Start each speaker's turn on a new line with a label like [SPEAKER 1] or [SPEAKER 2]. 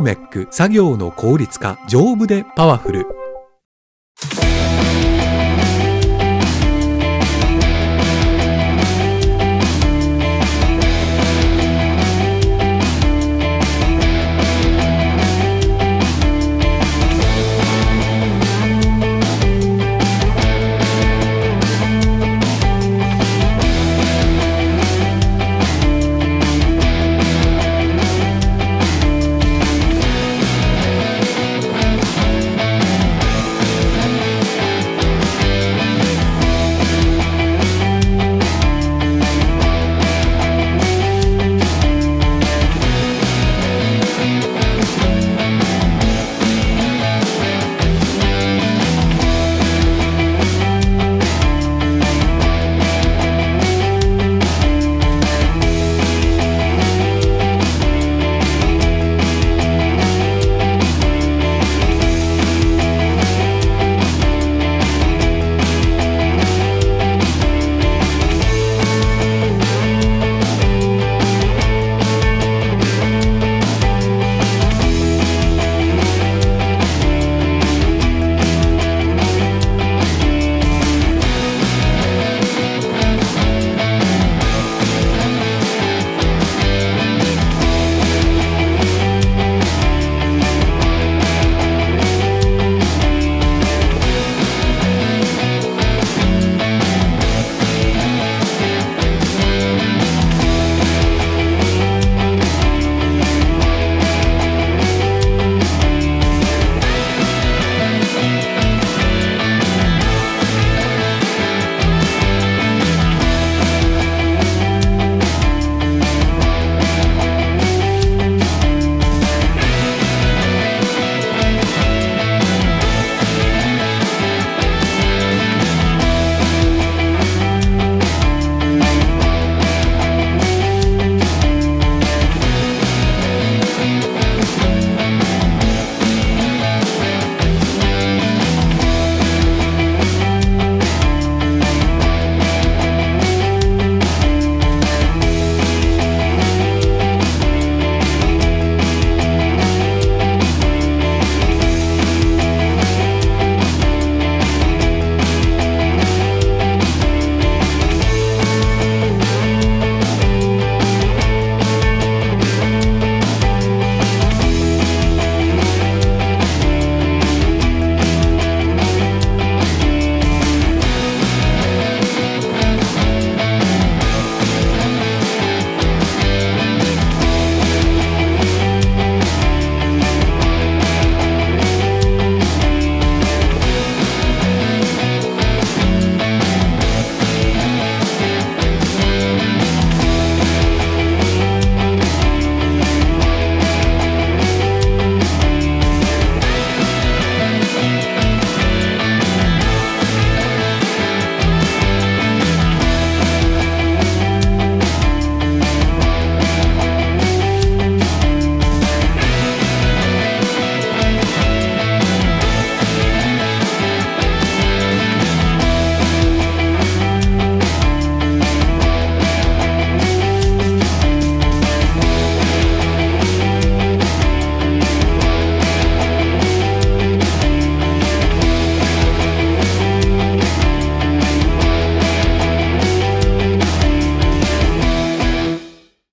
[SPEAKER 1] メック作業の効率化丈夫でパワフル。